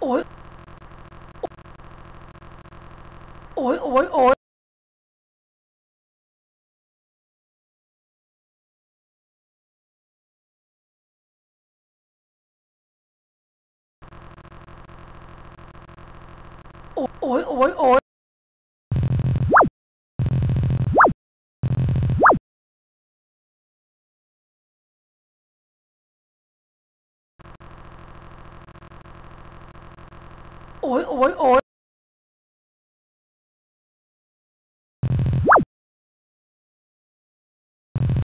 Ôi. Ôi ôi ôi. Ôi ôi ôi ôi. 哦喂哦喂哦